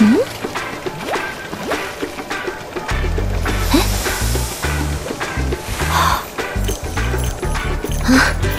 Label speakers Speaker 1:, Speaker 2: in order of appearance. Speaker 1: Mm-hmm. 啊。